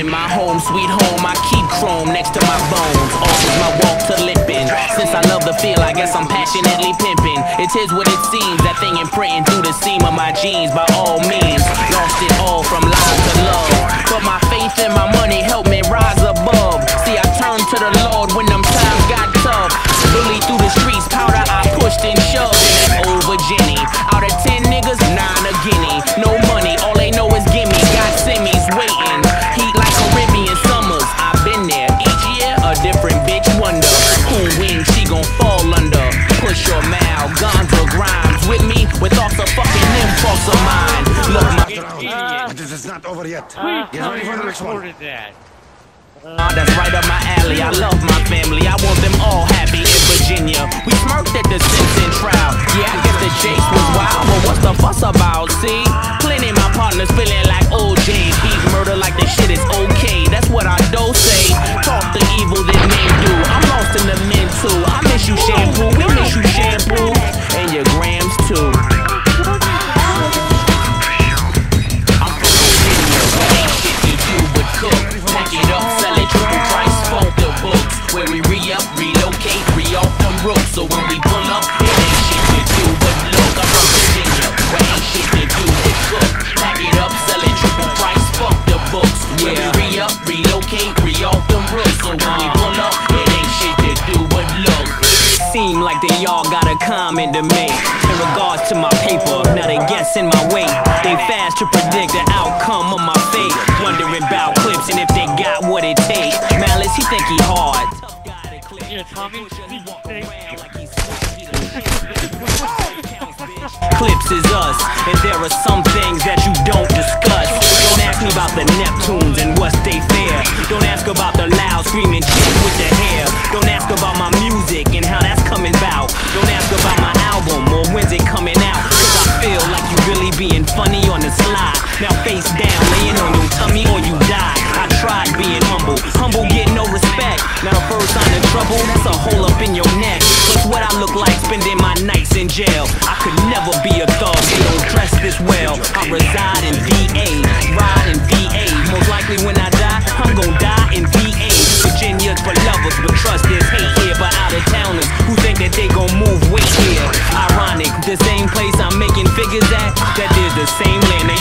In my home, sweet home, I keep chrome next to my bones. Always my walk to lippin'. Since I love the feel, I guess I'm passionately pimping. It is what it seems, that thing imprinting through the seam of my jeans by all means. Lost it all from not over yet. Get ready for the next one. that. Ah, that's right up my alley. I love my family. I want them all happy in Virginia. We smirked at the Simpson trial. We pull up, it ain't shit to do but look. I'm from Virginia, where ain't shit to do but cook. Pack it up, sell it triple price, fuck the books. Where we re-up, relocate, re-off them rooks. So when we pull up, it ain't shit to do but look. Seem like they all got a comment to make in regards to my paper. Now they guessing my weight. They fast to predict the outcome of my fate. Yeah, Tommy. Clipse is us, and there are some things that you don't discuss. Don't ask me about the Neptunes and what's they fair. Don't ask about the loud screaming chick with the hair. Don't ask about my music and how that's coming about. Don't ask about my album or when's it coming out. Cause I feel like you really being funny on the slide. Now face down, laying on your tummy or you die. I tried being humble, humble. Now the first sign of trouble, that's a hole up in your neck. Plus what I look like spending my nights in jail. I could never be a thug, they don't dress this well. I reside in DA, ride in VA. Most likely when I die, I'm gon' die in VA. Virginia's for lovers, but trust there's hate here But out of towners who think that they gon' move weight here. Ironic, the same place I'm making figures at, that is the same land they